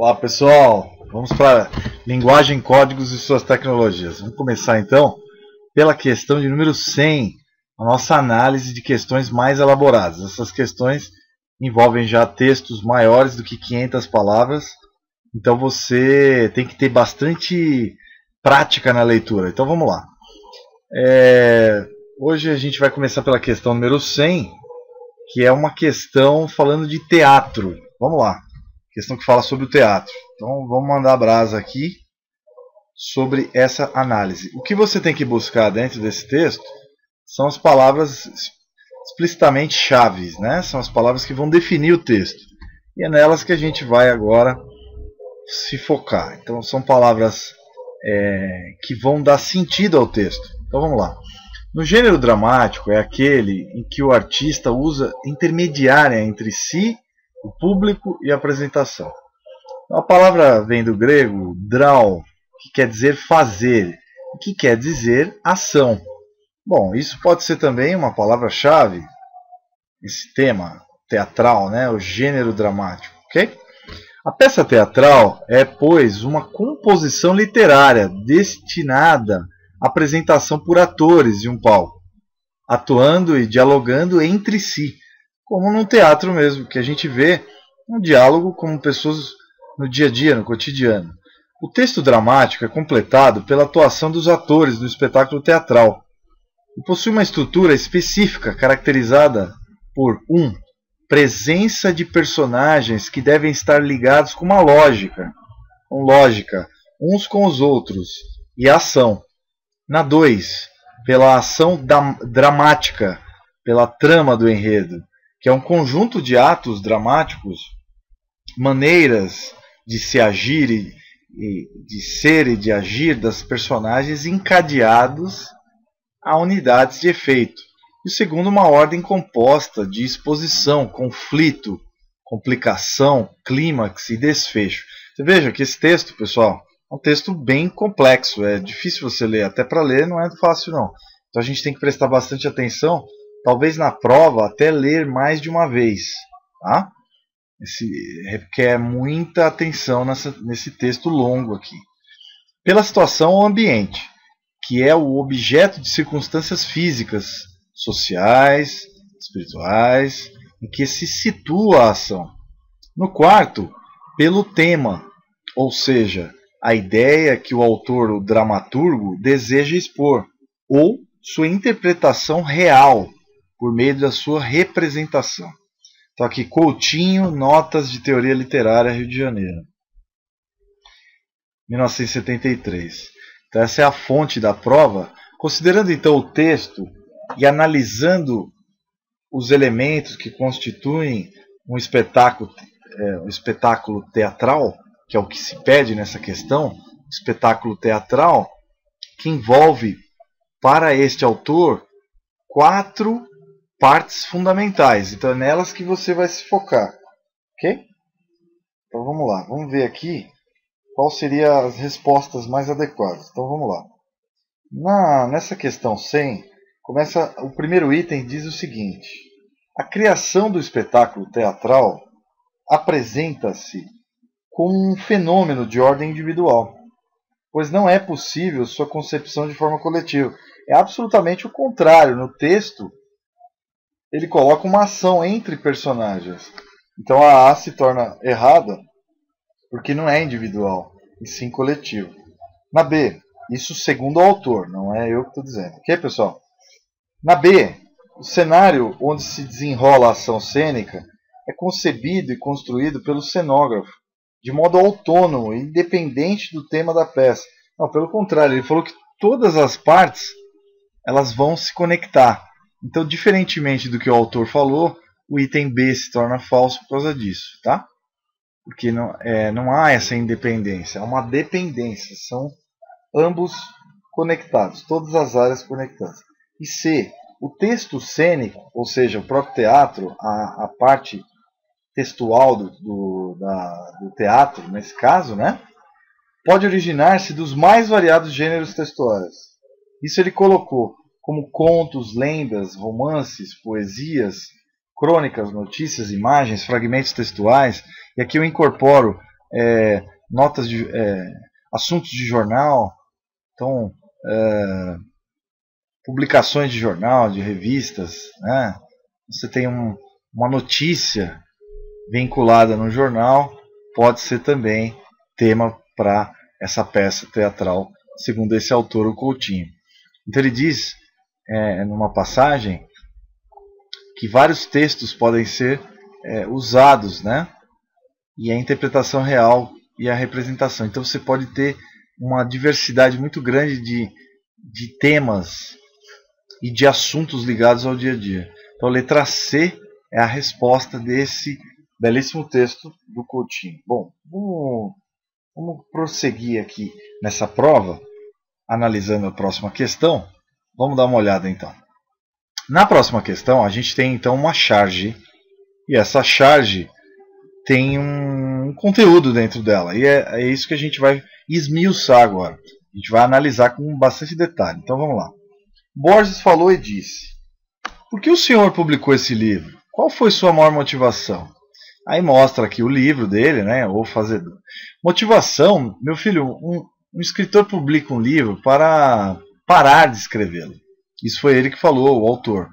Olá pessoal, vamos para linguagem, códigos e suas tecnologias. Vamos começar então pela questão de número 100, a nossa análise de questões mais elaboradas. Essas questões envolvem já textos maiores do que 500 palavras, então você tem que ter bastante prática na leitura. Então vamos lá. É, hoje a gente vai começar pela questão número 100, que é uma questão falando de teatro. Vamos lá questão que fala sobre o teatro. Então vamos mandar brasa aqui sobre essa análise. O que você tem que buscar dentro desse texto são as palavras explicitamente chaves, né? São as palavras que vão definir o texto. E é nelas que a gente vai agora se focar. Então são palavras é, que vão dar sentido ao texto. Então vamos lá. No gênero dramático é aquele em que o artista usa intermediária entre si o público e a apresentação. A palavra vem do grego drau, que quer dizer fazer, que quer dizer ação. Bom, isso pode ser também uma palavra-chave, esse tema teatral, né, o gênero dramático, ok? A peça teatral é, pois, uma composição literária destinada à apresentação por atores de um palco, atuando e dialogando entre si, como num teatro mesmo, que a gente vê um diálogo como pessoas no dia a dia, no cotidiano. O texto dramático é completado pela atuação dos atores no espetáculo teatral e possui uma estrutura específica caracterizada por 1. Um, presença de personagens que devem estar ligados com uma lógica, com lógica, uns com os outros, e ação. Na 2, pela ação dramática, pela trama do enredo que é um conjunto de atos dramáticos, maneiras de se agir e, de ser e de agir das personagens encadeados a unidades de efeito. E segundo, uma ordem composta de exposição, conflito, complicação, clímax e desfecho. Você veja que esse texto, pessoal, é um texto bem complexo, é difícil você ler, até para ler não é fácil não. Então a gente tem que prestar bastante atenção talvez na prova até ler mais de uma vez. Tá? Esse requer muita atenção nessa, nesse texto longo aqui. Pela situação ou ambiente, que é o objeto de circunstâncias físicas, sociais, espirituais, em que se situa a ação. No quarto, pelo tema, ou seja, a ideia que o autor, o dramaturgo, deseja expor, ou sua interpretação real por meio da sua representação. Então aqui Coutinho, Notas de Teoria Literária, Rio de Janeiro. 1973. Então essa é a fonte da prova. Considerando então o texto e analisando os elementos que constituem um espetáculo, é, um espetáculo teatral, que é o que se pede nessa questão, espetáculo teatral, que envolve para este autor quatro partes fundamentais. Então é nelas que você vai se focar. Ok? Então vamos lá. Vamos ver aqui qual seria as respostas mais adequadas. Então vamos lá. Na, nessa questão 100, começa o primeiro item diz o seguinte: A criação do espetáculo teatral apresenta-se como um fenômeno de ordem individual, pois não é possível sua concepção de forma coletiva. É absolutamente o contrário. No texto, ele coloca uma ação entre personagens. Então a A se torna errada porque não é individual, e sim coletivo. Na B, isso segundo o autor, não é eu que estou dizendo. Ok, pessoal? Na B, o cenário onde se desenrola a ação cênica é concebido e construído pelo cenógrafo, de modo autônomo independente do tema da peça. Não, pelo contrário, ele falou que todas as partes elas vão se conectar. Então, diferentemente do que o autor falou, o item B se torna falso por causa disso, tá? Porque não, é, não há essa independência, há uma dependência. São ambos conectados, todas as áreas conectadas. E C, o texto cênico, ou seja, o próprio teatro, a, a parte textual do, do, da, do teatro, nesse caso, né? Pode originar-se dos mais variados gêneros textuais. Isso ele colocou como contos, lendas, romances, poesias, crônicas, notícias, imagens, fragmentos textuais. E aqui eu incorporo é, notas de é, assuntos de jornal, então é, publicações de jornal, de revistas, né? Você tem um, uma notícia vinculada no jornal, pode ser também tema para essa peça teatral, segundo esse autor, o Coutinho. Então ele diz, é, numa passagem, que vários textos podem ser é, usados, né? E a interpretação real e a representação. Então você pode ter uma diversidade muito grande de, de temas e de assuntos ligados ao dia a dia. Então a letra C é a resposta desse belíssimo texto do Coutinho. Bom, vamos, vamos prosseguir aqui nessa prova, analisando a próxima questão. Vamos dar uma olhada então. Na próxima questão, a gente tem então uma charge, e essa charge tem um conteúdo dentro dela, e é, é isso que a gente vai esmiuçar agora. A gente vai analisar com bastante detalhe. Então vamos lá. Borges falou e disse: Por que o senhor publicou esse livro? Qual foi sua maior motivação? Aí mostra aqui o livro dele, né? O Fazedor. Motivação, meu filho, um, um escritor publica um livro para parar de escrevê-lo. Isso foi ele que falou, o autor.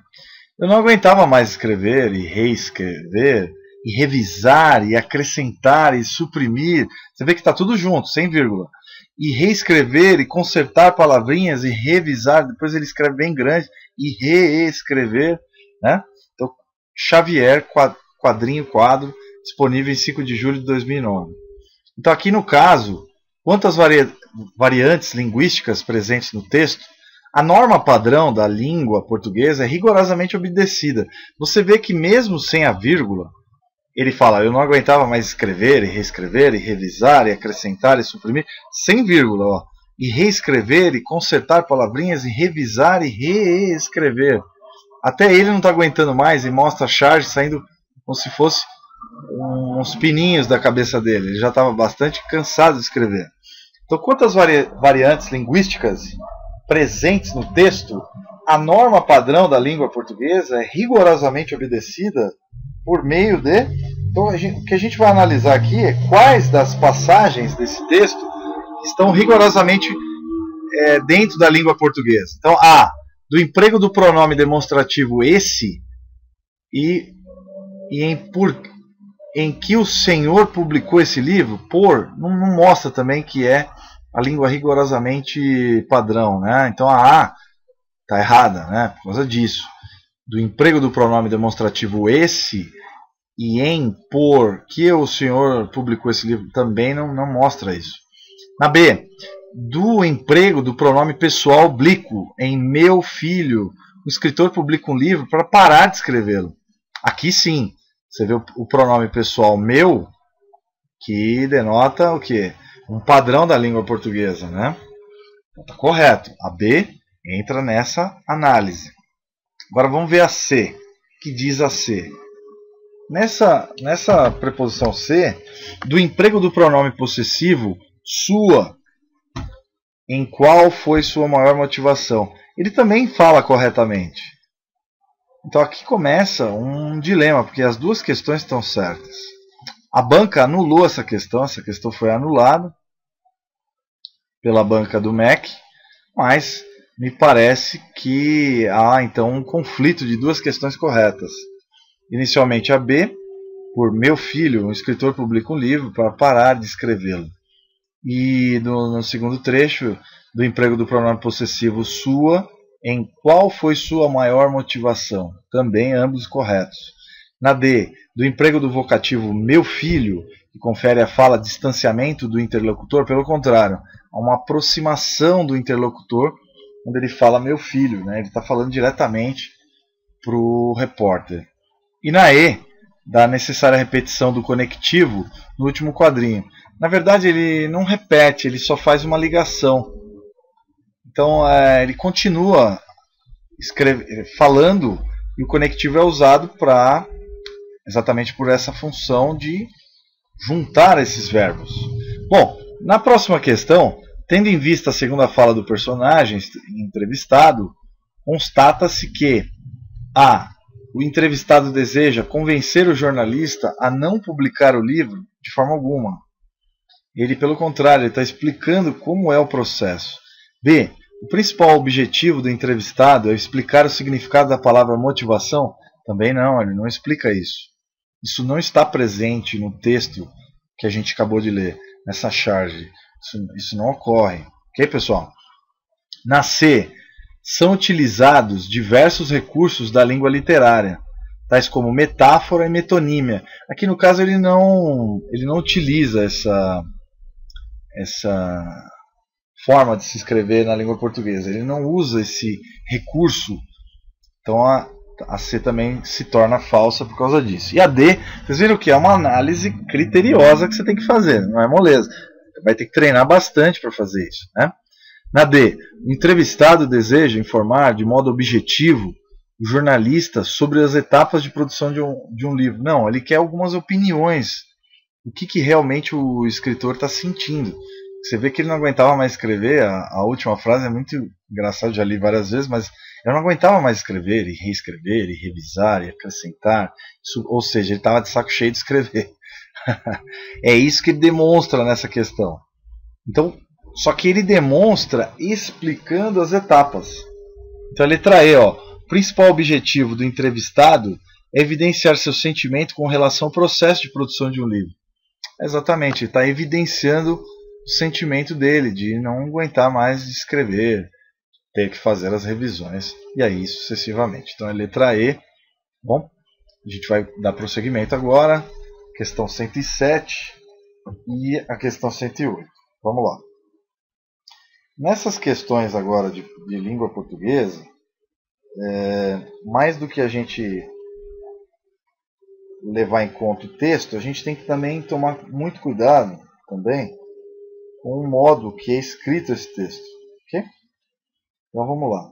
Eu não aguentava mais escrever e reescrever, e revisar, e acrescentar, e suprimir. Você vê que está tudo junto, sem vírgula. E reescrever, e consertar palavrinhas, e revisar. Depois ele escreve bem grande, e reescrever. Né? Então, Xavier, quadrinho, quadro, disponível em 5 de julho de 2009. Então, aqui no caso, quantas vari variantes linguísticas presentes no texto, a norma padrão da língua portuguesa é rigorosamente obedecida. Você vê que, mesmo sem a vírgula, ele fala: Eu não aguentava mais escrever e reescrever e revisar e acrescentar e suprimir, sem vírgula, ó. E reescrever e consertar palavrinhas e revisar e reescrever. Até ele não está aguentando mais e mostra a charge saindo como se fosse uns pininhos da cabeça dele. Ele já estava bastante cansado de escrever. Então, quantas vari variantes linguísticas presentes no texto, a norma padrão da língua portuguesa é rigorosamente obedecida por meio de. Então, gente, o que a gente vai analisar aqui é quais das passagens desse texto estão rigorosamente é, dentro da língua portuguesa. Então, A. Do emprego do pronome demonstrativo esse e, e em por em que o Senhor publicou esse livro, por, não, não, mostra também que é a língua rigorosamente padrão, né? Então a A está errada, né? Por causa disso. Do emprego do pronome demonstrativo esse e em por que o Senhor publicou esse livro também não, não mostra isso. Na B, do emprego do pronome pessoal oblíquo em meu filho, o escritor publica um livro para parar de escrevê-lo. Aqui sim, você vê o, o pronome pessoal meu, que denota o que? Um padrão da língua portuguesa, né? Então, tá correto. A B entra nessa análise. Agora vamos ver a C. que diz a C? Nessa, nessa preposição C, do emprego do pronome possessivo, sua, em qual foi sua maior motivação? Ele também fala corretamente. Então aqui começa um dilema, porque as duas questões estão certas. A banca anulou essa questão, essa questão foi anulada pela banca do MEC, mas me parece que há então um conflito de duas questões corretas. Inicialmente a B, por meu filho, um escritor publica um livro para parar de escrevê-lo. E no, no segundo trecho, do emprego do pronome possessivo sua, em qual foi sua maior motivação? Também ambos corretos. Na D, do emprego do vocativo meu filho, que confere à fala distanciamento do interlocutor, pelo contrário, há uma aproximação do interlocutor quando ele fala meu filho, né? ele está falando diretamente para o repórter. E na E, da necessária repetição do conectivo no último quadrinho. Na verdade, ele não repete, ele só faz uma ligação então é, ele continua escreve, falando e o conectivo é usado para exatamente por essa função de juntar esses verbos. Bom, na próxima questão, tendo em vista a segunda fala do personagem entrevistado, constata-se que a o entrevistado deseja convencer o jornalista a não publicar o livro de forma alguma. Ele, pelo contrário, está explicando como é o processo. B. O principal objetivo do entrevistado é explicar o significado da palavra motivação? Também não, ele não explica isso. Isso não está presente no texto que a gente acabou de ler, nessa charge. Isso, isso não ocorre. Ok, pessoal? Na C, são utilizados diversos recursos da língua literária, tais como metáfora e metonímia. Aqui no caso ele não, ele não utiliza essa, essa forma de se escrever na língua portuguesa. Ele não usa esse recurso. Então a, a C também se torna falsa por causa disso. E a D, vocês viram que é uma análise criteriosa que você tem que fazer, não é moleza. Vai ter que treinar bastante para fazer isso. Né? Na D, o entrevistado deseja informar de modo objetivo o jornalista sobre as etapas de produção de um, de um livro. Não, ele quer algumas opiniões. O que, que realmente o escritor está sentindo. Você vê que ele não aguentava mais escrever. A, a última frase é muito engraçada, já li várias vezes, mas eu não aguentava mais escrever e reescrever e revisar e acrescentar. Ou seja, ele estava de saco cheio de escrever. é isso que ele demonstra nessa questão. Então, só que ele demonstra explicando as etapas. Então a letra E, ó, o principal objetivo do entrevistado é evidenciar seu sentimento com relação ao processo de produção de um livro. Exatamente, ele está evidenciando o sentimento dele de não aguentar mais escrever, ter que fazer as revisões e aí sucessivamente. Então é letra E. Bom, a gente vai dar prosseguimento agora. Questão 107 e a questão 108. Vamos lá. Nessas questões agora de, de língua portuguesa, é, mais do que a gente levar em conta o texto, a gente tem que também tomar muito cuidado também com o modo que é escrito esse texto. ok? Então vamos lá.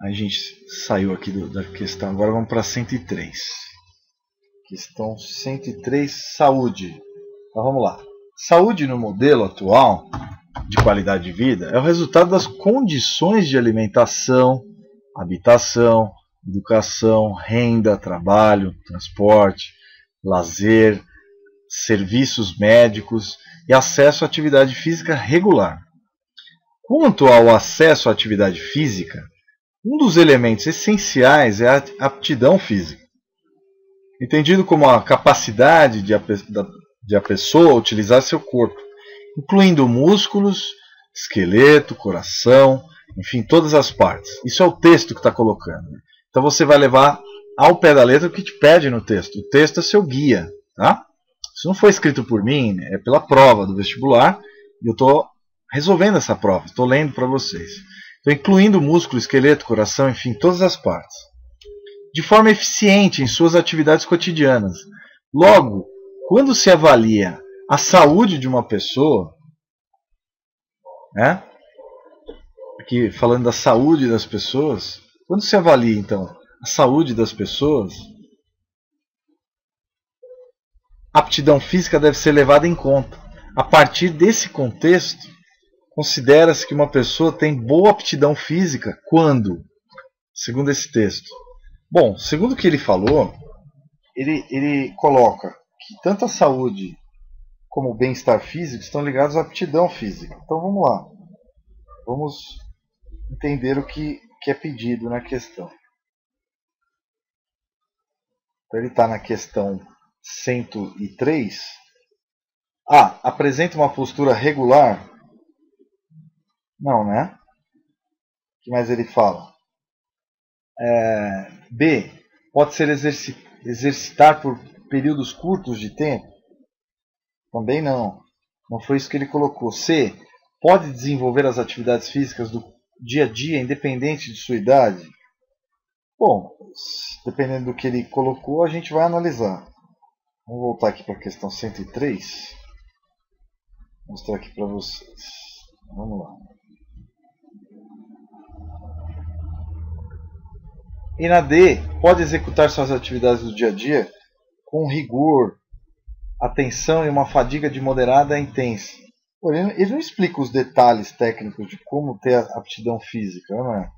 A gente saiu aqui do, da questão, agora vamos para 103. Questão 103, saúde. Então vamos lá. Saúde no modelo atual de qualidade de vida é o resultado das condições de alimentação, habitação, educação, renda, trabalho, transporte, lazer, serviços médicos e acesso à atividade física regular. Quanto ao acesso à atividade física, um dos elementos essenciais é a aptidão física, entendido como a capacidade de a, de a pessoa utilizar seu corpo incluindo músculos, esqueleto, coração, enfim, todas as partes. Isso é o texto que está colocando. Então você vai levar ao pé da letra o que te pede no texto. O texto é seu guia. Tá? Isso não foi escrito por mim, é pela prova do vestibular. E eu estou resolvendo essa prova, estou lendo para vocês. Então, incluindo músculo, esqueleto, coração, enfim, todas as partes. De forma eficiente em suas atividades cotidianas. Logo, quando se avalia a saúde de uma pessoa, né? Aqui falando da saúde das pessoas, quando se avalia então a saúde das pessoas, a aptidão física deve ser levada em conta. A partir desse contexto, considera-se que uma pessoa tem boa aptidão física quando, segundo esse texto. Bom, segundo o que ele falou, ele, ele coloca que tanto a saúde como o bem-estar físico estão ligados à aptidão física. Então vamos lá. Vamos entender o que, que é pedido na questão. Então ele está na questão 103. A. Apresenta uma postura regular? Não, né? O que mais ele fala? É, B. Pode ser exerci exercitar por períodos curtos de tempo? Também não. Não foi isso que ele colocou. C. Pode desenvolver as atividades físicas do dia a dia, independente de sua idade? Bom, dependendo do que ele colocou, a gente vai analisar. Vamos voltar aqui para a questão 103. Vou mostrar aqui para vocês. Vamos lá. E na D, pode executar suas atividades do dia a dia com rigor, atenção e uma fadiga de moderada a intensa. ele não explica os detalhes técnicos de como ter aptidão física, não é?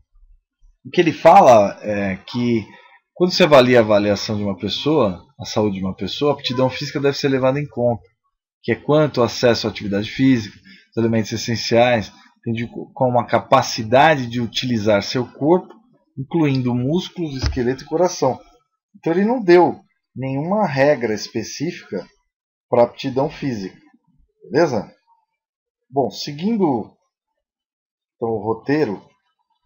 O que ele fala é que quando você avalia a avaliação de uma pessoa, a saúde de uma pessoa, a aptidão física deve ser levada em conta. que é quanto acesso à atividade física, os elementos essenciais, entende como a capacidade de utilizar seu corpo, incluindo músculos, esqueleto e coração. Então ele não deu nenhuma regra específica para aptidão física. Beleza? Bom, seguindo então, o roteiro,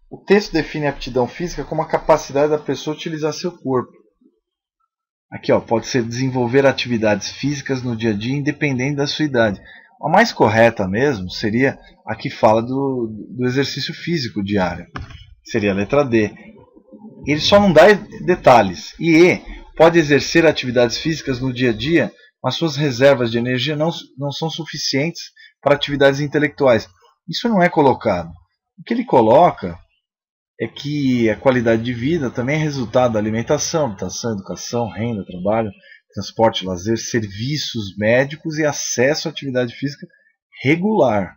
o texto define a aptidão física como a capacidade da pessoa utilizar seu corpo. Aqui, ó, pode ser desenvolver atividades físicas no dia a dia, independente da sua idade. A mais correta mesmo seria a que fala do, do exercício físico diário. Seria a letra D. Ele só não dá detalhes. E E pode exercer atividades físicas no dia a dia, mas suas reservas de energia não, não são suficientes para atividades intelectuais. Isso não é colocado. O que ele coloca é que a qualidade de vida também é resultado da alimentação, habitação, educação, renda, trabalho, transporte, lazer, serviços médicos e acesso à atividade física regular.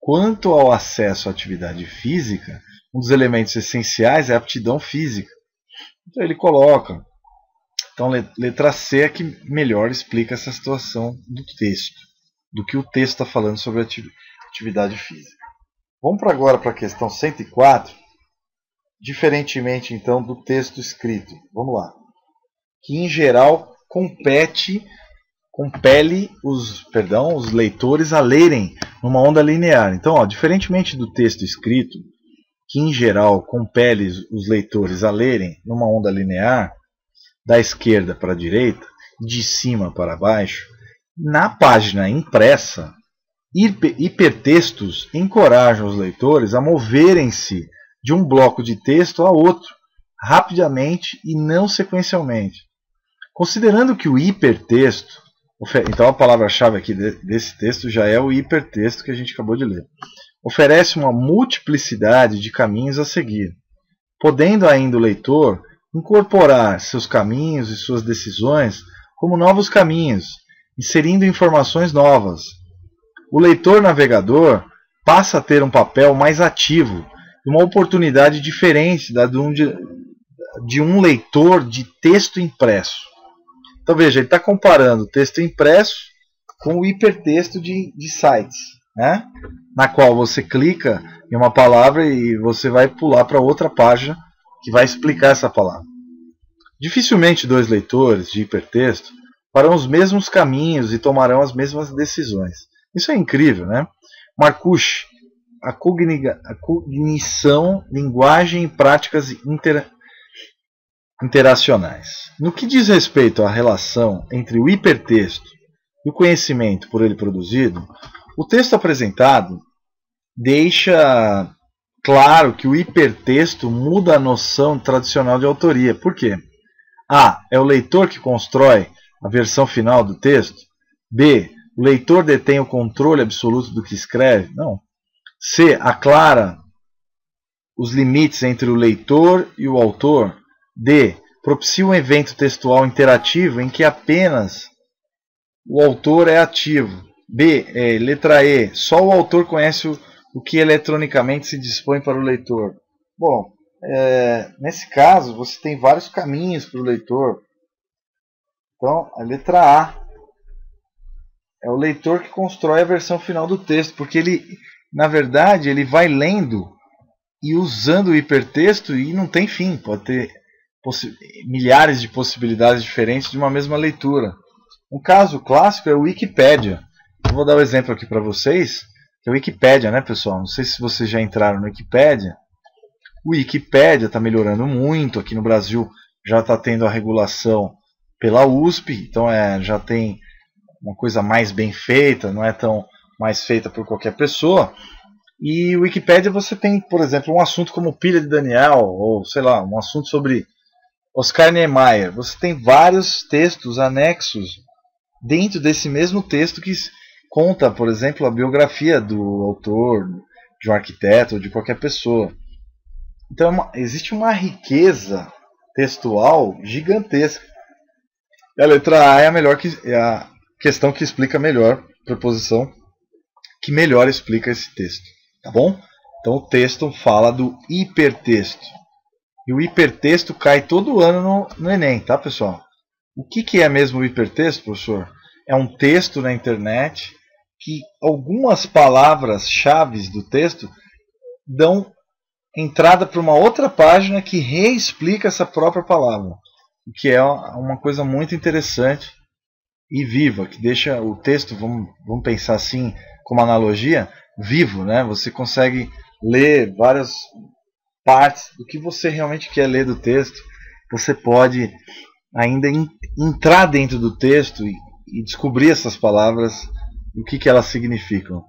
Quanto ao acesso à atividade física, um dos elementos essenciais é a aptidão física. Então ele coloca. Então, letra C é que melhor explica essa situação do texto, do que o texto está falando sobre atividade física. Vamos para agora para a questão 104 diferentemente então do texto escrito. Vamos lá. Que em geral compete compele os, perdão, os leitores a lerem numa onda linear. Então, ó, diferentemente do texto escrito, que em geral compele os leitores a lerem numa onda linear, da esquerda para a direita, de cima para baixo, na página impressa, hipertextos encorajam os leitores a moverem-se de um bloco de texto a outro, rapidamente e não sequencialmente. Considerando que o hipertexto, então a palavra-chave aqui desse texto já é o hipertexto que a gente acabou de ler, oferece uma multiplicidade de caminhos a seguir, podendo ainda o leitor incorporar seus caminhos e suas decisões como novos caminhos, inserindo informações novas. O leitor navegador passa a ter um papel mais ativo uma oportunidade diferente da de um, de, de um leitor de texto impresso. Então veja, ele está comparando o texto impresso com o hipertexto de, de sites, né? na qual você clica em uma palavra e você vai pular para outra página que vai explicar essa palavra. Dificilmente dois leitores de hipertexto farão os mesmos caminhos e tomarão as mesmas decisões. Isso é incrível, né? Marcuse a, a cognição, linguagem e práticas inter, interacionais. No que diz respeito à relação entre o hipertexto e o conhecimento por ele produzido, o texto apresentado deixa claro que o hipertexto muda a noção tradicional de autoria. Por quê? A. É o leitor que constrói a versão final do texto. B. O leitor detém o controle absoluto do que escreve. Não. C. Aclara os limites entre o leitor e o autor. D. Propicia um evento textual interativo em que apenas o autor é ativo. B. É, letra E. Só o autor conhece o, o que eletronicamente se dispõe para o leitor. Bom, é, nesse caso você tem vários caminhos para o leitor. Então, a letra A é o leitor que constrói a versão final do texto, porque ele na verdade, ele vai lendo e usando o hipertexto e não tem fim. Pode ter milhares de possibilidades diferentes de uma mesma leitura. Um caso clássico é o Wikipedia. Vou dar um exemplo aqui para vocês, que é o Wikipedia, né, pessoal? Não sei se vocês já entraram no Wikipedia. O Wikipedia está melhorando muito. Aqui no Brasil já está tendo a regulação pela USP, então é, já tem uma coisa mais bem feita, não é tão mais feita por qualquer pessoa. E o Wikipedia você tem, por exemplo, um assunto como Pilha de Daniel, ou sei lá, um assunto sobre Oscar Niemeyer. Você tem vários textos anexos dentro desse mesmo texto que conta, por exemplo, a biografia do autor, de um arquiteto de qualquer pessoa. Então é uma, existe uma riqueza textual gigantesca. E a letra A é a melhor que é a questão que explica melhor preposição que melhor explica esse texto, tá bom? Então o texto fala do hipertexto. E o hipertexto cai todo ano no, no Enem, tá pessoal? O que, que é mesmo o hipertexto, professor? É um texto na internet que algumas palavras-chave do texto dão entrada para uma outra página que reexplica essa própria palavra, o que é uma coisa muito interessante e viva, que deixa o texto, vamos, vamos pensar assim, como analogia, vivo, né? Você consegue ler várias partes do que você realmente quer ler do texto. Você pode ainda entrar dentro do texto e, e descobrir essas palavras, o que, que elas significam,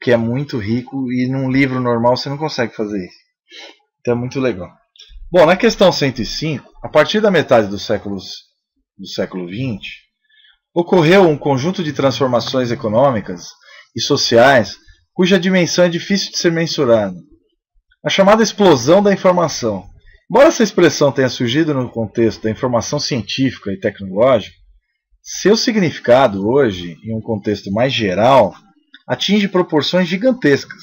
que é muito rico e num livro normal você não consegue fazer isso. Então é muito legal. Bom, na questão 105, a partir da metade do século, do século XX, ocorreu um conjunto de transformações econômicas e sociais cuja dimensão é difícil de ser mensurada. A chamada explosão da informação. Embora essa expressão tenha surgido no contexto da informação científica e tecnológica, seu significado hoje, em um contexto mais geral, atinge proporções gigantescas.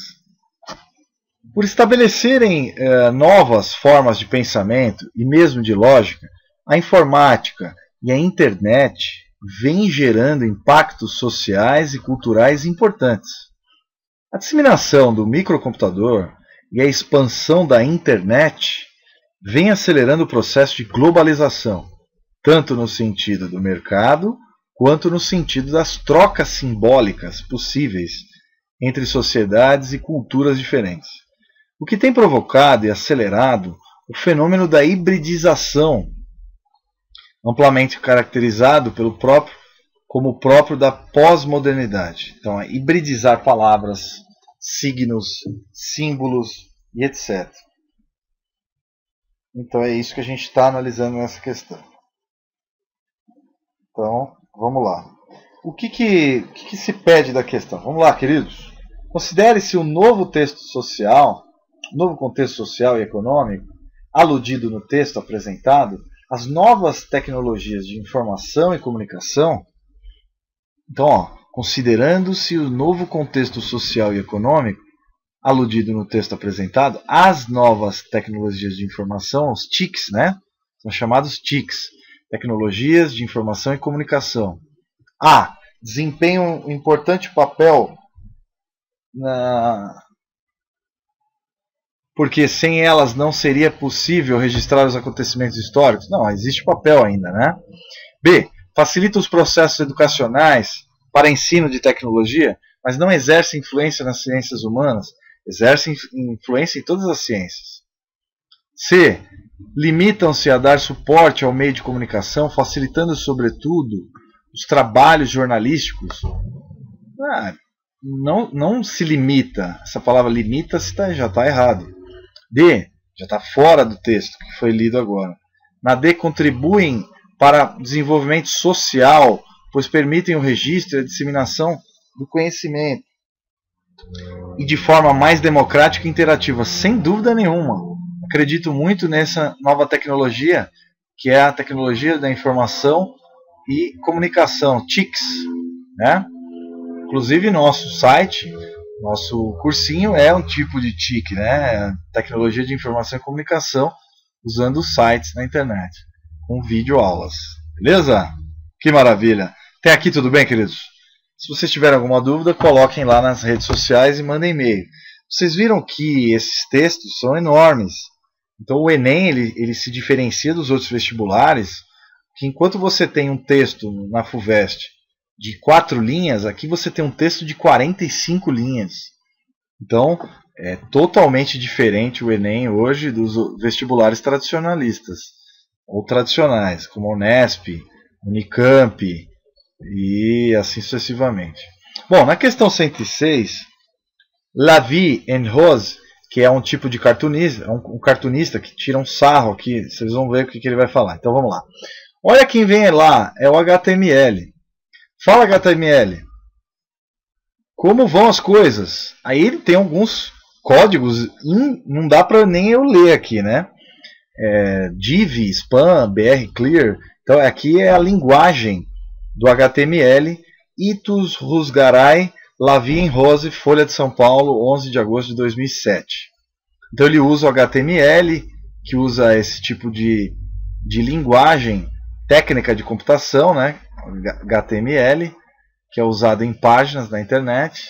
Por estabelecerem eh, novas formas de pensamento e mesmo de lógica, a informática e a internet vêm gerando impactos sociais e culturais importantes. A disseminação do microcomputador e a expansão da internet vem acelerando o processo de globalização, tanto no sentido do mercado quanto no sentido das trocas simbólicas possíveis entre sociedades e culturas diferentes. O que tem provocado e acelerado o fenômeno da hibridização, amplamente caracterizado pelo próprio como próprio da pós-modernidade. Então, é hibridizar palavras, signos, símbolos e etc. Então é isso que a gente está analisando nessa questão. Então, vamos lá. O que, que, que, que se pede da questão? Vamos lá, queridos. Considere-se o novo texto social, novo contexto social e econômico, aludido no texto apresentado, as novas tecnologias de informação e comunicação. Então, considerando-se o novo contexto social e econômico, aludido no texto apresentado, as novas tecnologias de informação, os TICs, né? São chamados TICs, tecnologias de informação e comunicação. A. Desempenham um importante papel na porque sem elas não seria possível registrar os acontecimentos históricos? Não, existe papel ainda, né? B. Facilita os processos educacionais para ensino de tecnologia, mas não exerce influência nas ciências humanas, exercem influência em todas as ciências. C. Limitam-se a dar suporte ao meio de comunicação, facilitando, sobretudo, os trabalhos jornalísticos. Ah, não, não se limita. Essa palavra limita-se tá, já está errado. D. Já está fora do texto que foi lido agora. Na D, contribuem para desenvolvimento social, pois permitem o registro e a disseminação do conhecimento e de forma mais democrática e interativa, sem dúvida nenhuma. Acredito muito nessa nova tecnologia, que é a tecnologia da informação e comunicação, TICs. Né? Inclusive, nosso site, nosso cursinho é um tipo de TIC, né? tecnologia de informação e comunicação, usando sites na internet, com vídeo aulas. Beleza? Que maravilha! Até aqui tudo bem, queridos? Se vocês tiverem alguma dúvida, coloquem lá nas redes sociais e mandem e-mail. Vocês viram que esses textos são enormes. Então o Enem ele, ele se diferencia dos outros vestibulares, que enquanto você tem um texto na FUVEST de quatro linhas, aqui você tem um texto de 45 linhas. Então é totalmente diferente o Enem hoje dos vestibulares tradicionalistas ou tradicionais, como a Unesp, Unicamp, e assim sucessivamente. Bom, na questão 106, Lavi and Rose, que é um tipo de cartunista, é um, um cartunista que tira um sarro aqui, vocês vão ver o que, que ele vai falar. Então vamos lá. Olha quem vem lá, é o HTML. Fala HTML. Como vão as coisas? Aí ele tem alguns códigos, não dá para nem eu ler aqui, né? É, div, spam, br, clear. Então aqui é a linguagem do HTML, Itus Rusgaray, Lavie Rose, Folha de São Paulo, 11 de agosto de 2007. Então ele usa o HTML, que usa esse tipo de, de linguagem técnica de computação, né? HTML, que é usada em páginas na internet.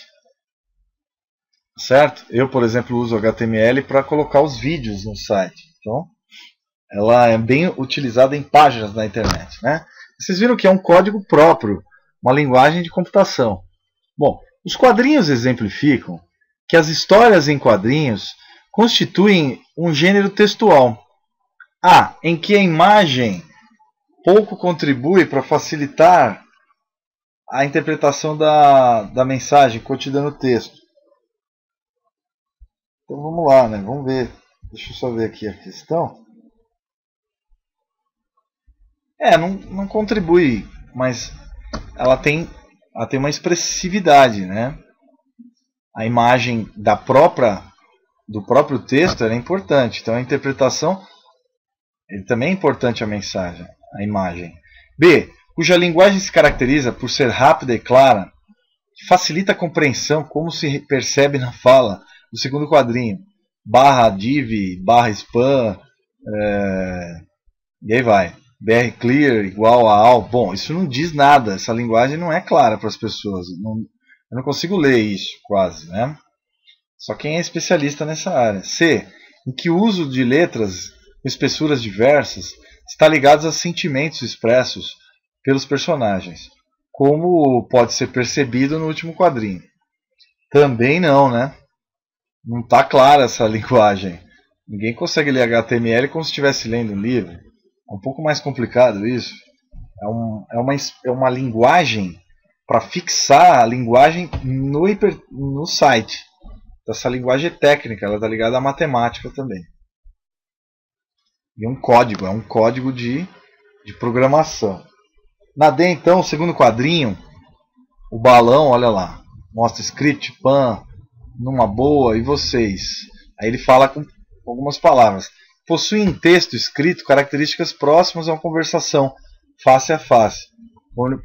Certo? Eu, por exemplo, uso HTML para colocar os vídeos no site. Então, ela é bem utilizada em páginas na internet. Né? Vocês viram que é um código próprio, uma linguagem de computação. Bom, os quadrinhos exemplificam que as histórias em quadrinhos constituem um gênero textual. A, em que a imagem pouco contribui para facilitar a interpretação da, da mensagem contida no texto. Então vamos lá, né? Vamos ver. Deixa eu só ver aqui a questão. É, não, não contribui, mas ela tem, ela tem uma expressividade, né? A imagem da própria do próprio texto é importante. Então a interpretação ele também é importante a mensagem, a imagem. B, cuja linguagem se caracteriza por ser rápida e clara, que facilita a compreensão como se percebe na fala do segundo quadrinho, barra div, barra spam, é, e aí vai. BR clear igual a AL. Bom, isso não diz nada, essa linguagem não é clara para as pessoas. Não, eu não consigo ler isso quase, né? Só quem é especialista nessa área. C. Em que o uso de letras com espessuras diversas está ligado a sentimentos expressos pelos personagens, como pode ser percebido no último quadrinho. Também não, né? Não está clara essa linguagem. Ninguém consegue ler HTML como se estivesse lendo um livro. É um pouco mais complicado isso. É, um, é, uma, é uma linguagem para fixar a linguagem no, hiper, no site. Essa linguagem é técnica, ela está ligada à matemática também. E um código, é um código de, de programação. Na D, então, o segundo quadrinho, o balão, olha lá, mostra script, pan, numa boa, e vocês? Aí ele fala com algumas palavras. Possuem texto escrito características próximas a uma conversação face a face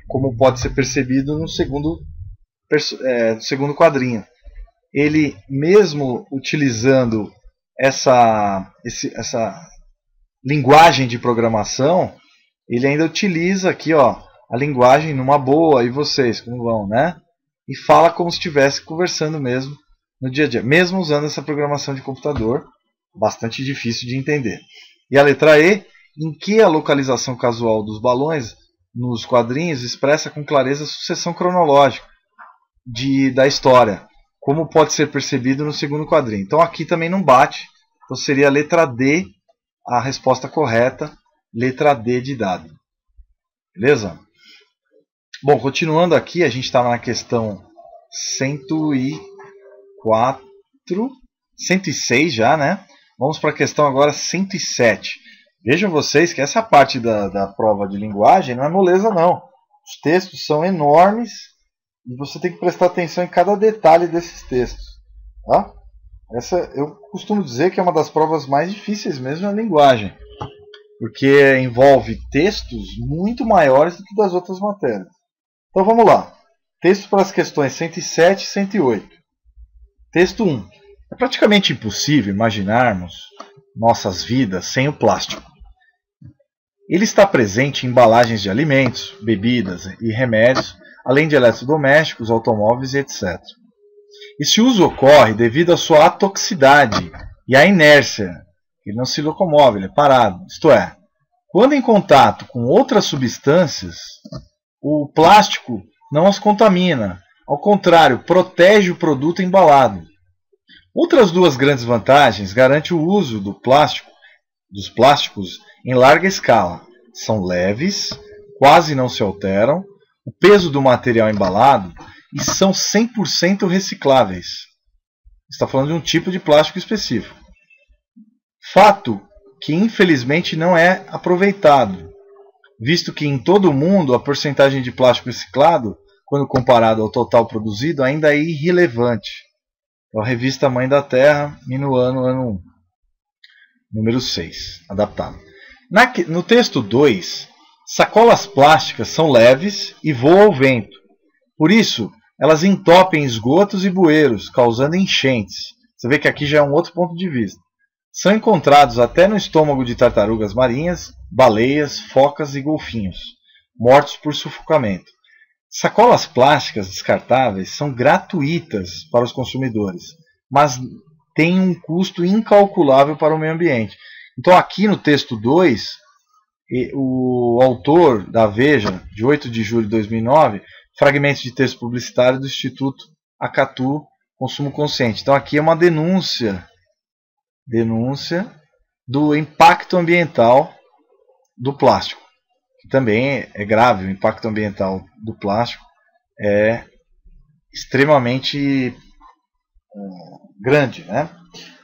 como pode ser percebido no segundo, é, segundo quadrinho. Ele, mesmo utilizando essa, esse, essa linguagem de programação, ele ainda utiliza aqui ó, a linguagem numa boa, e vocês, como vão, né? E fala como se estivesse conversando mesmo no dia a dia, mesmo usando essa programação de computador, bastante difícil de entender. E a letra E, em que a localização casual dos balões nos quadrinhos expressa com clareza a sucessão cronológica de, da história, como pode ser percebido no segundo quadrinho. Então aqui também não bate, então seria a letra D a resposta correta, letra D de dado. Beleza? Bom, continuando aqui, a gente estava na questão 104, 106 já, né? Vamos para a questão agora 107. Vejam vocês que essa parte da, da prova de linguagem não é moleza não. Os textos são enormes e você tem que prestar atenção em cada detalhe desses textos. Tá? Essa eu costumo dizer que é uma das provas mais difíceis mesmo na linguagem, porque envolve textos muito maiores do que das outras matérias. Então vamos lá. Texto para as questões 107 e 108. Texto 1. É praticamente impossível imaginarmos nossas vidas sem o plástico. Ele está presente em embalagens de alimentos, bebidas e remédios, além de eletrodomésticos, automóveis e etc. Esse uso ocorre devido à sua atoxicidade e à inércia. Ele não se locomove, ele é parado. Isto é, quando em contato com outras substâncias, o plástico não as contamina. Ao contrário, protege o produto embalado. Outras duas grandes vantagens garantem o uso do plástico, dos plásticos em larga escala. São leves, quase não se alteram, o peso do material embalado e são 100% recicláveis. Está falando de um tipo de plástico específico. Fato que infelizmente não é aproveitado, visto que em todo o mundo a porcentagem de plástico reciclado, quando comparado ao total produzido, ainda é irrelevante. É a revista Mãe da Terra, Minuano, ano 1, número 6, adaptado. Na, no texto 2, sacolas plásticas são leves e voam ao vento. Por isso, elas entopem esgotos e bueiros, causando enchentes. Você vê que aqui já é um outro ponto de vista. São encontrados até no estômago de tartarugas marinhas, baleias, focas e golfinhos, mortos por sufocamento. Sacolas plásticas descartáveis são gratuitas para os consumidores, mas têm um custo incalculável para o meio ambiente. Então, aqui no texto 2, o autor da Veja, de 8 de julho de 2009, fragmentos de texto publicitário do Instituto Acatu Consumo Consciente. Então, aqui é uma denúncia, denúncia do impacto ambiental do plástico também é grave, o impacto ambiental do plástico é extremamente é, grande. Né?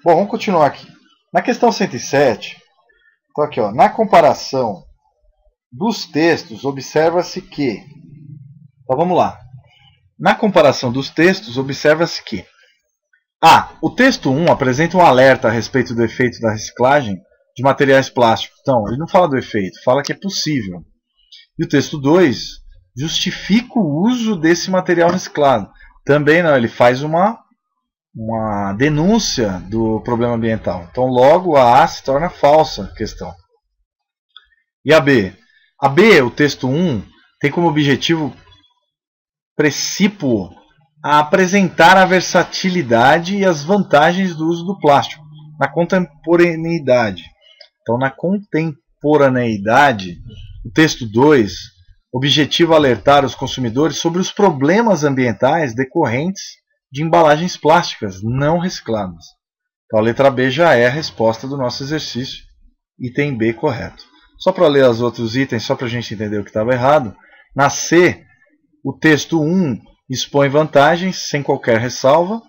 Bom, vamos continuar aqui. Na questão 107, então aqui, ó, na comparação dos textos, observa-se que. Então vamos lá. Na comparação dos textos, observa-se que. A. O texto 1 apresenta um alerta a respeito do efeito da reciclagem de materiais plásticos. Então, ele não fala do efeito, fala que é possível. E o texto 2 justifica o uso desse material reciclado. Também não, ele faz uma, uma denúncia do problema ambiental. Então, logo a A se torna falsa a questão. E a B? A B, o texto 1, tem como objetivo precípuo a apresentar a versatilidade e as vantagens do uso do plástico na contemporaneidade. Então, na contemporaneidade, o texto 2 objetiva alertar os consumidores sobre os problemas ambientais decorrentes de embalagens plásticas não recicladas. Então a letra B já é a resposta do nosso exercício, item B correto. Só para ler os outros itens, só para a gente entender o que estava errado. Na C, o texto 1 expõe vantagens sem qualquer ressalva,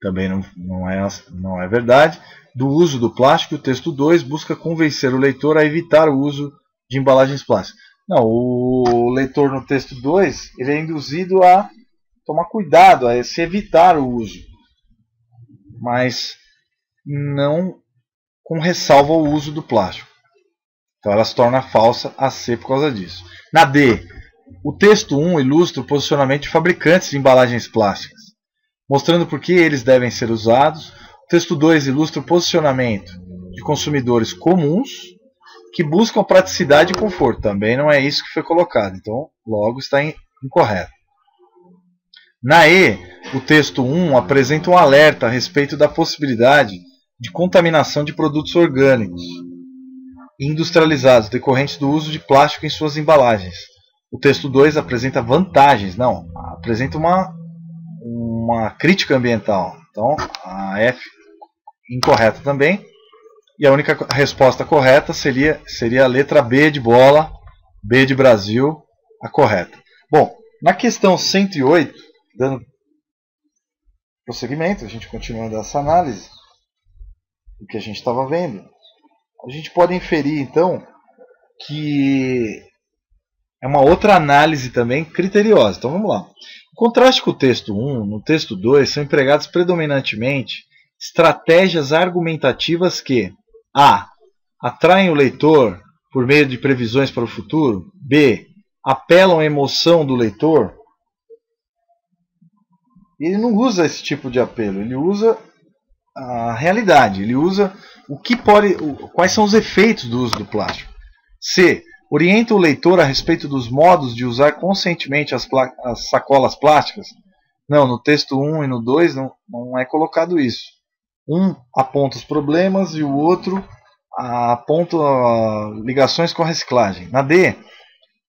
também não, não, é, não é verdade, do uso do plástico. O texto 2 busca convencer o leitor a evitar o uso de embalagens plásticas. Não, o leitor no texto 2 ele é induzido a tomar cuidado, a se evitar o uso, mas não com ressalva ao uso do plástico. Então ela se torna falsa a C por causa disso. Na D, o texto 1 ilustra o posicionamento de fabricantes de embalagens plásticas, mostrando por que eles devem ser usados. O texto 2 ilustra o posicionamento de consumidores comuns que buscam praticidade e conforto. Também não é isso que foi colocado. Então, logo está incorreto. Na E, o texto 1 apresenta um alerta a respeito da possibilidade de contaminação de produtos orgânicos industrializados decorrentes do uso de plástico em suas embalagens. O texto 2 apresenta vantagens, não, apresenta uma, uma crítica ambiental. Então, a F incorreta também. E a única resposta correta seria, seria a letra B de bola, B de Brasil, a correta. Bom, na questão 108, dando prosseguimento, a gente continuando essa análise do que a gente estava vendo, a gente pode inferir então que é uma outra análise também criteriosa. Então vamos lá. Em contraste com o texto 1, no texto 2 são empregados predominantemente estratégias argumentativas que a. Atraem o leitor por meio de previsões para o futuro. B. Apelam a emoção do leitor. Ele não usa esse tipo de apelo, ele usa a realidade, ele usa o que pode, quais são os efeitos do uso do plástico. C. Orienta o leitor a respeito dos modos de usar conscientemente as, as sacolas plásticas. Não, no texto 1 e no 2 não, não é colocado isso. Um aponta os problemas e o outro aponta ligações com a reciclagem. Na D,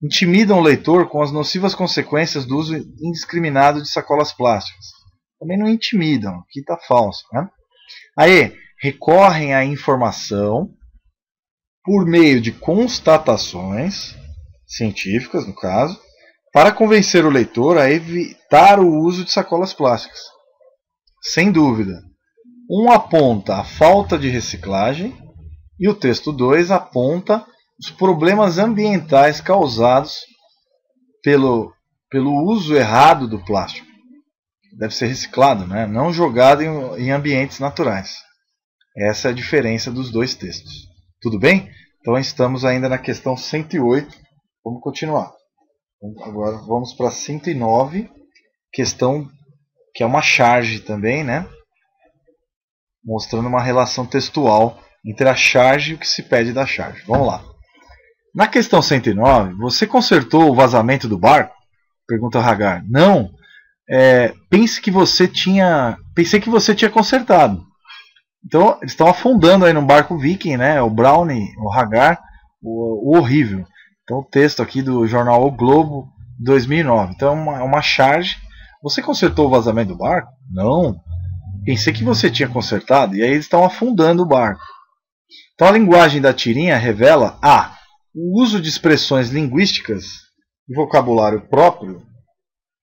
intimidam o leitor com as nocivas consequências do uso indiscriminado de sacolas plásticas. Também não intimidam, aqui está falso. Né? Aí, recorrem à informação por meio de constatações científicas, no caso, para convencer o leitor a evitar o uso de sacolas plásticas. Sem dúvida, um aponta a falta de reciclagem e o texto 2 aponta os problemas ambientais causados pelo, pelo uso errado do plástico. Deve ser reciclado, né? não jogado em, em ambientes naturais. Essa é a diferença dos dois textos. Tudo bem? Então estamos ainda na questão 108. Vamos continuar. Agora vamos para 109, questão que é uma charge também, né? Mostrando uma relação textual entre a charge e o que se pede da charge. Vamos lá. Na questão 109, você consertou o vazamento do barco? Pergunta o Hagar. Não. É, pense que você tinha. Pensei que você tinha consertado. Então, eles estão afundando aí no barco viking, né? O Brownie, o Hagar, o, o horrível. Então, o texto aqui do jornal O Globo, 2009. Então, é uma, é uma charge. Você consertou o vazamento do barco? Não. Pensei que você tinha consertado. E aí eles estão afundando o barco. Então, a linguagem da tirinha revela A. O uso de expressões linguísticas e vocabulário próprio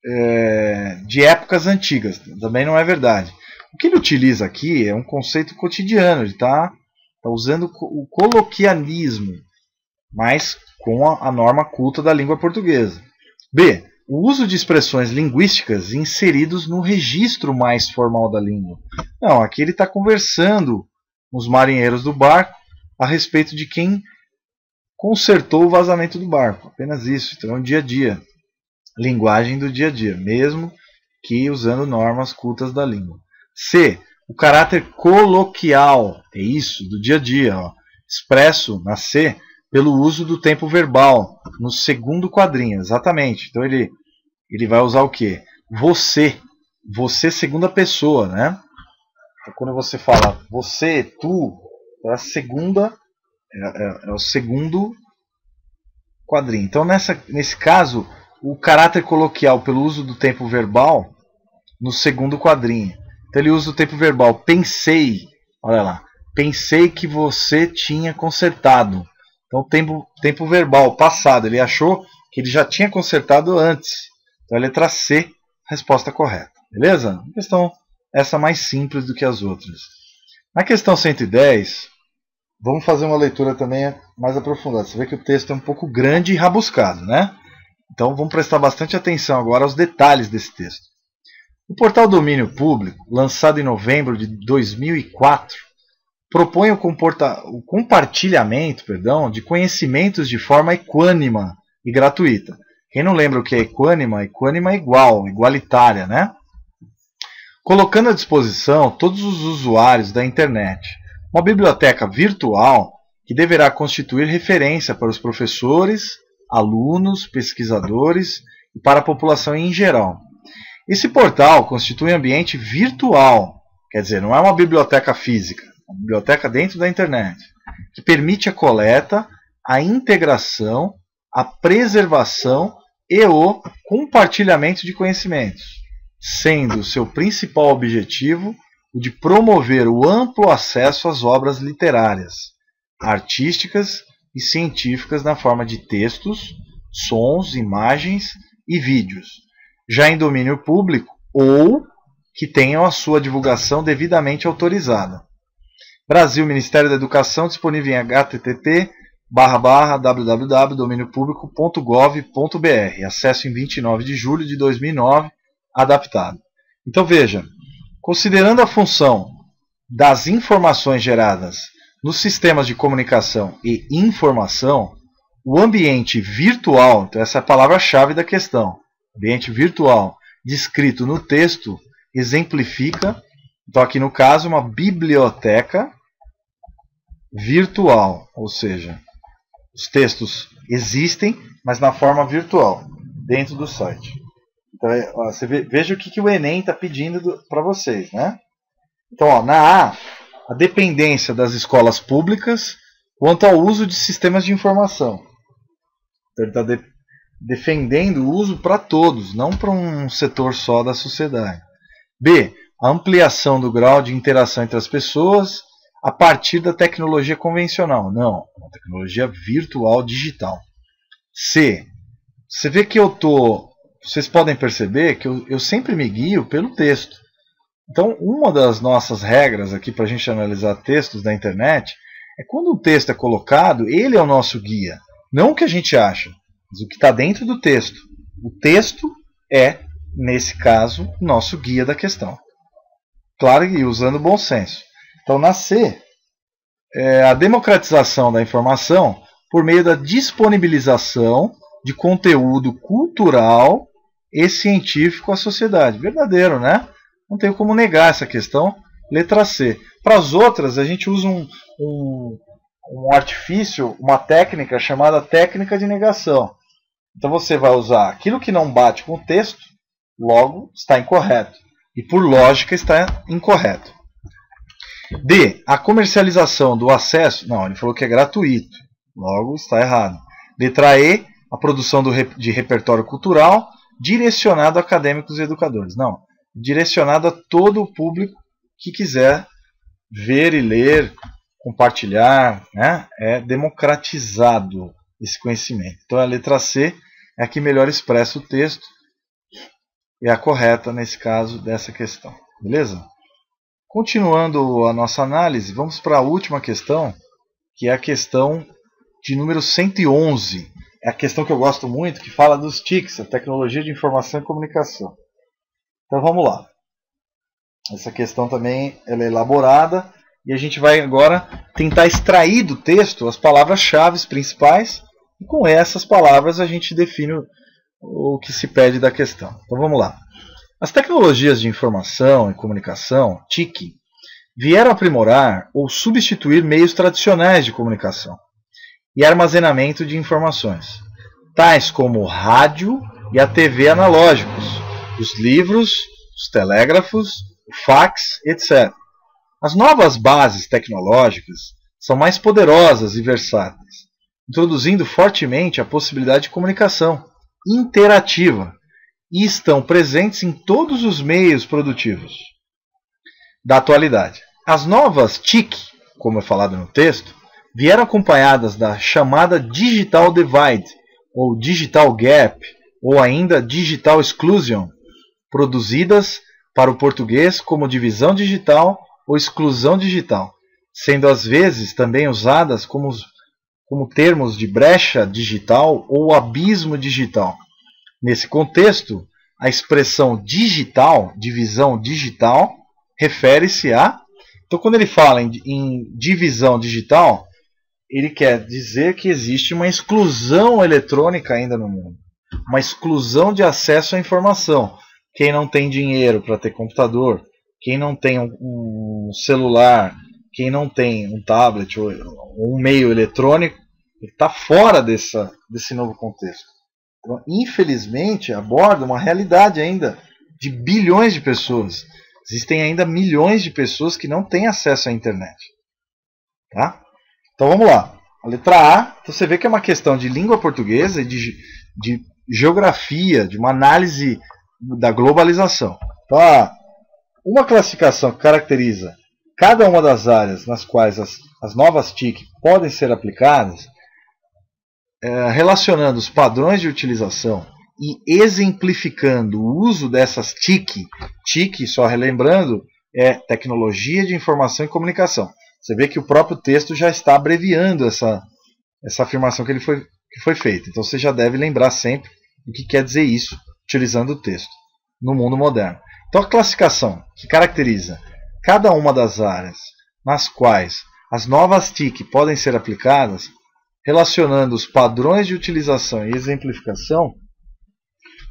é, de épocas antigas. Também não é verdade. O que ele utiliza aqui é um conceito cotidiano, ele está tá usando o coloquialismo, mas com a, a norma culta da língua portuguesa. B. O uso de expressões linguísticas inseridos no registro mais formal da língua. Não, aqui ele está conversando com os marinheiros do barco a respeito de quem consertou o vazamento do barco. Apenas isso. Então, é um dia a dia. Linguagem do dia a dia, mesmo que usando normas cultas da língua. C. O caráter coloquial, é isso, do dia a dia, ó, expresso na C pelo uso do tempo verbal, no segundo quadrinho, exatamente. Então ele, ele vai usar o que? Você. Você segunda pessoa, né? Então, quando você fala você, tu, é a segunda, é, é, é o segundo quadrinho. Então nessa, nesse caso, o caráter coloquial pelo uso do tempo verbal no segundo quadrinho. Então ele usa o tempo verbal. Pensei, olha lá. Pensei que você tinha consertado. Então tempo, tempo verbal, passado. Ele achou que ele já tinha consertado antes. Então a letra C, resposta correta. Beleza? Questão essa mais simples do que as outras. Na questão 110, vamos fazer uma leitura também mais aprofundada. Você vê que o texto é um pouco grande e rabuscado, né? Então vamos prestar bastante atenção agora aos detalhes desse texto. O portal Domínio Público, lançado em novembro de 2004, propõe o, o compartilhamento perdão, de conhecimentos de forma equânima e gratuita. Quem não lembra o que é equânima? Equânima é igual, igualitária, né? Colocando à disposição todos os usuários da internet uma biblioteca virtual que deverá constituir referência para os professores, alunos, pesquisadores e para a população em geral. Esse portal constitui um ambiente virtual, quer dizer, não é uma biblioteca física, é uma biblioteca dentro da internet, que permite a coleta, a integração, a preservação e o compartilhamento de conhecimentos, sendo seu principal objetivo o de promover o amplo acesso às obras literárias, artísticas e científicas na forma de textos, sons, imagens e vídeos, já em domínio público ou que tenham a sua divulgação devidamente autorizada. Brasil, Ministério da Educação, disponível em http www.dominiopublico.gov.br. Acesso em 29 de julho de 2009, adaptado. Então veja, considerando a função das informações geradas nos sistemas de comunicação e informação, o ambiente virtual, então essa é a palavra-chave da questão, ambiente virtual descrito no texto exemplifica, então aqui no caso, uma biblioteca virtual, ou seja, os textos existem, mas na forma virtual, dentro do site. Então, é, ó, você vê, veja o que, que o Enem está pedindo para vocês. Né? Então, ó, na A, a dependência das escolas públicas quanto ao uso de sistemas de informação. Então, ele está de, defendendo o uso para todos, não para um setor só da sociedade. B. A ampliação do grau de interação entre as pessoas a partir da tecnologia convencional. Não, uma tecnologia virtual digital. C. Você vê que eu tô, vocês podem perceber que eu, eu sempre me guio pelo texto. Então, uma das nossas regras aqui para a gente analisar textos da internet é quando o texto é colocado, ele é o nosso guia, não o que a gente acha mas o que está dentro do texto. O texto é, nesse caso, nosso guia da questão. Claro que usando bom senso. Então, na C, é a democratização da informação por meio da disponibilização de conteúdo cultural e científico à sociedade. Verdadeiro, né? Não tenho como negar essa questão. Letra C. Para as outras, a gente usa um, um, um artifício, uma técnica chamada técnica de negação Então você vai usar aquilo que não bate com o texto, logo está incorreto. E por lógica está incorreto. D. A comercialização do acesso. Não, ele falou que é gratuito. Logo está errado. Letra E. A produção de repertório cultural direcionado a acadêmicos e educadores. Não. Direcionado a todo o público que quiser ver e ler, compartilhar. Né? É democratizado esse conhecimento. Então a letra C é a que melhor expressa o texto e é a correta nesse caso dessa questão. Beleza? Continuando a nossa análise, vamos para a última questão, que é a questão de número 111. É a questão que eu gosto muito, que fala dos TICs, a tecnologia de informação e comunicação. Então vamos lá. Essa questão também ela é elaborada e a gente vai agora tentar extrair do texto as palavras-chave principais e com essas palavras a gente define o que se pede da questão. Então vamos lá. As tecnologias de informação e comunicação, TIC, vieram aprimorar ou substituir meios tradicionais de comunicação e armazenamento de informações, tais como o rádio e a TV analógicos, os livros, os telégrafos, o fax, etc. As novas bases tecnológicas são mais poderosas e versáteis introduzindo fortemente a possibilidade de comunicação interativa e estão presentes em todos os meios produtivos da atualidade. As novas TIC, como é falado no texto, vieram acompanhadas da chamada Digital Divide, ou Digital Gap, ou ainda Digital Exclusion, produzidas para o português como divisão digital ou exclusão digital, sendo às vezes também usadas como como termos de brecha digital ou abismo digital. Nesse contexto, a expressão digital, divisão digital, refere-se a. Então, quando ele fala em, em divisão digital, ele quer dizer que existe uma exclusão eletrônica ainda no mundo, uma exclusão de acesso à informação. Quem não tem dinheiro para ter computador, quem não tem um, celular, quem não tem um tablet ou um meio eletrônico, ele está fora dessa, desse novo contexto. Então, infelizmente, aborda uma realidade ainda de bilhões de pessoas. Existem ainda milhões de pessoas que não têm acesso à internet. Tá? Então vamos lá. A letra A, então você vê que é uma questão de língua portuguesa e de, de geografia, de uma análise da globalização. Então, uma classificação que caracteriza cada uma das áreas nas quais as, as novas TIC podem ser aplicadas é, relacionando os padrões de utilização e exemplificando o uso dessas TIC, TIC, só relembrando, é tecnologia de informação e comunicação. Você vê que o próprio texto já está abreviando essa, essa afirmação que, ele foi, que foi feita. Então você já deve lembrar sempre o que quer dizer isso utilizando o texto no mundo moderno. Então a classificação que caracteriza cada uma das áreas nas quais as novas TIC podem ser aplicadas relacionando os padrões de utilização e exemplificação,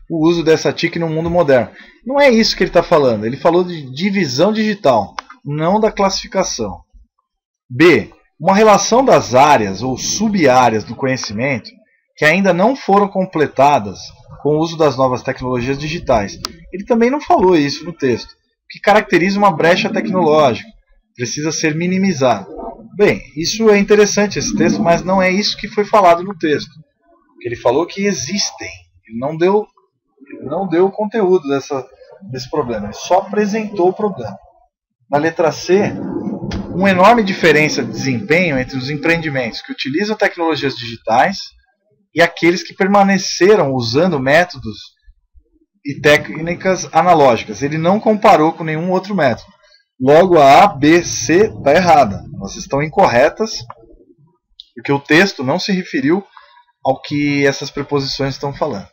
o uso dessa TIC no mundo moderno. Não é isso que ele está falando. Ele falou de divisão digital, não da classificação. B. Uma relação das áreas ou sub-áreas do conhecimento que ainda não foram completadas com o uso das novas tecnologias digitais. Ele também não falou isso no texto, que caracteriza uma brecha tecnológica, precisa ser minimizado. Bem, isso é interessante esse texto, mas não é isso que foi falado no texto. Ele falou que existem. Ele não deu, ele não deu o conteúdo dessa, desse problema. Ele só apresentou o problema. Na letra C, uma enorme diferença de desempenho entre os empreendimentos que utilizam tecnologias digitais e aqueles que permaneceram usando métodos e técnicas analógicas. Ele não comparou com nenhum outro método. Logo, a A, B, C está errada. Elas estão incorretas, porque o texto não se referiu ao que essas preposições estão falando.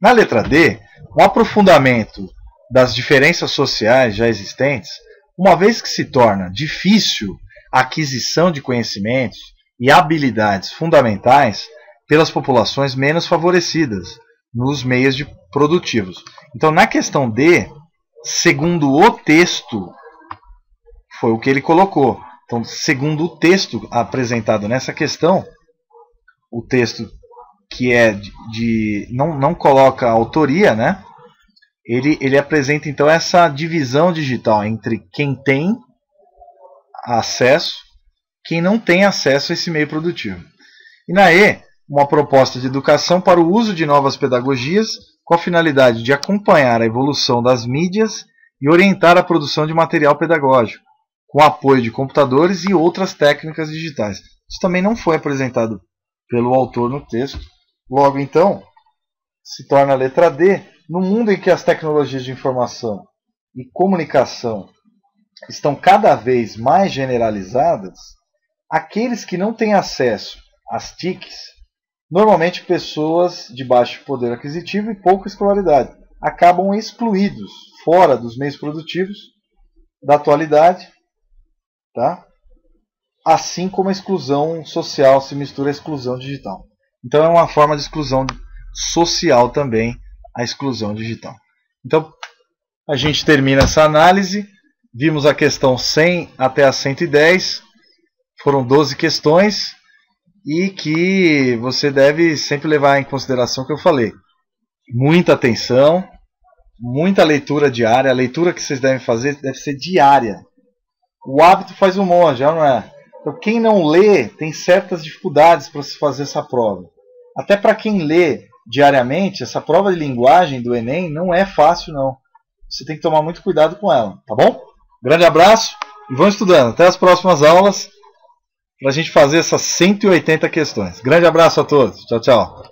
Na letra D, o aprofundamento das diferenças sociais já existentes, uma vez que se torna difícil a aquisição de conhecimentos e habilidades fundamentais pelas populações menos favorecidas nos meios produtivos. Então, na questão D, segundo o texto, foi o que ele colocou. Então, segundo o texto apresentado nessa questão, o texto que é de, de não, não coloca autoria, né? Ele, ele apresenta então essa divisão digital entre quem tem acesso, quem não tem acesso a esse meio produtivo. E na E, uma proposta de educação para o uso de novas pedagogias com a finalidade de acompanhar a evolução das mídias e orientar a produção de material pedagógico, com apoio de computadores e outras técnicas digitais. Isso também não foi apresentado pelo autor no texto. Logo, então, se torna a letra D, no mundo em que as tecnologias de informação e comunicação estão cada vez mais generalizadas, aqueles que não têm acesso às TICs, normalmente pessoas de baixo poder aquisitivo e pouca escolaridade, acabam excluídos fora dos meios produtivos da atualidade, tá? assim como a exclusão social se mistura à exclusão digital. Então é uma forma de exclusão social também a exclusão digital. Então a gente termina essa análise. Vimos a questão 100 até a 110. Foram 12 questões e que você deve sempre levar em consideração o que eu falei. Muita atenção, muita leitura diária. A leitura que vocês devem fazer deve ser diária. O hábito faz o monge, não é? Então, quem não lê tem certas dificuldades para se fazer essa prova. Até para quem lê diariamente, essa prova de linguagem do Enem não é fácil, não. Você tem que tomar muito cuidado com ela, tá bom? Grande abraço e vamos estudando. Até as próximas aulas para a gente fazer essas 180 questões. Grande abraço a todos. Tchau, tchau.